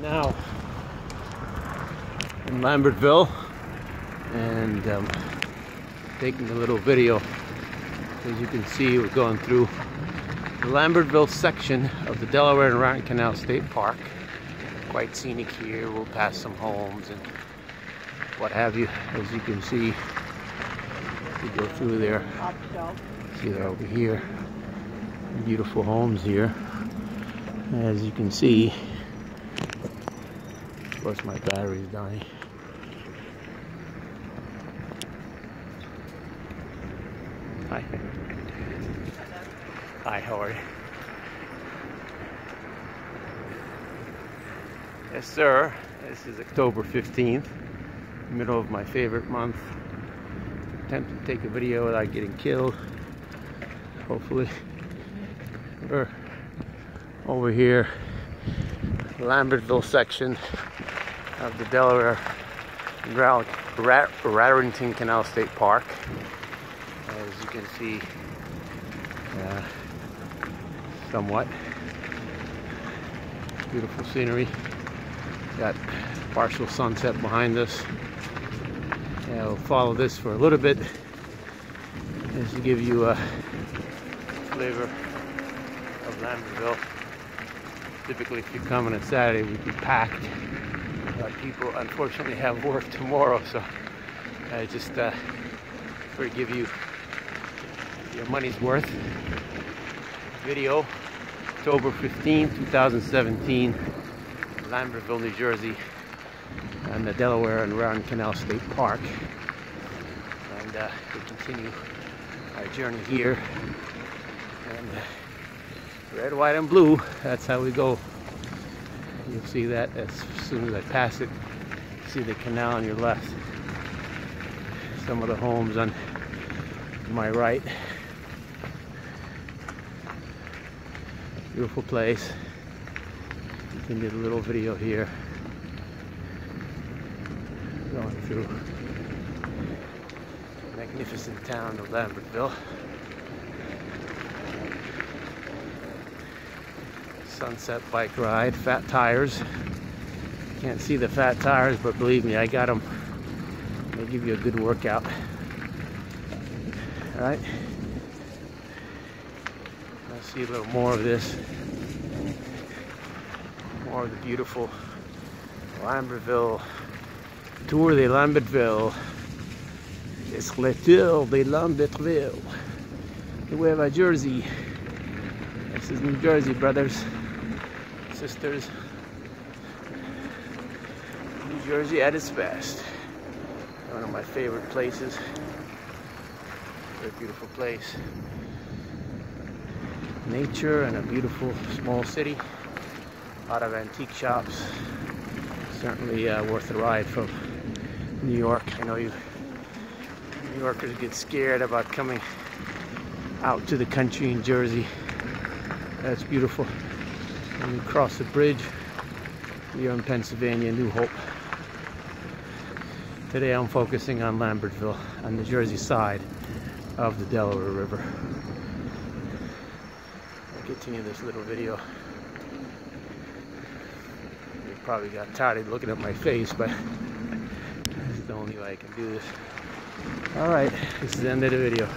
now in Lambertville and um, taking a little video. As you can see, we're going through the Lambertville section of the Delaware and Raritan Canal State Park. Quite scenic here. We'll pass some homes and what have you. As you can see, we go through there. See they're over here. Beautiful homes here. As you can see, course my battery's dying. Hi. Hi, how are you? Yes, sir. This is October 15th, middle of my favorite month. Attempt to take a video without getting killed. Hopefully. We're over here, Lambertville section of the Delaware Raritan Canal State Park. As you can see, uh, somewhat beautiful scenery. Got partial sunset behind us. Yeah, we'll follow this for a little bit just to give you a flavor of Lambertville. Typically, if you come on a Saturday, we'd be packed. But people unfortunately have work tomorrow, so I just uh, to give you your money's worth video. October 15, 2017, Lambertville, New Jersey, and the Delaware and Raritan Canal State Park. And uh, we continue our journey here. And uh, red, white, and blue, that's how we go. You'll see that as soon as I pass it. See the canal on your left. Some of the homes on my right. Beautiful place. Continue a little video here. Going through magnificent town of Lambertville. Sunset bike ride, fat tires. Can't see the fat tires, but believe me, I got them. They give you a good workout. All right. Let's see a little more of this. More of the beautiful Lambertville. Tour de Lambertville. It's le tour de Lambertville. Nueva Jersey. This is New Jersey, brothers, sisters. New Jersey at its best. One of my favorite places. Very beautiful place. Nature and a beautiful small city. A lot of antique shops. Certainly uh, worth a ride from New York. I know you New Yorkers get scared about coming out to the country in Jersey. That's beautiful. And cross the bridge. We are in Pennsylvania, New Hope. Today I'm focusing on Lambertville, on the Jersey side of the Delaware River. I'll continue this little video. You probably got tired of looking at my face, but this is the only way I can do this. Alright, this is the end of the video.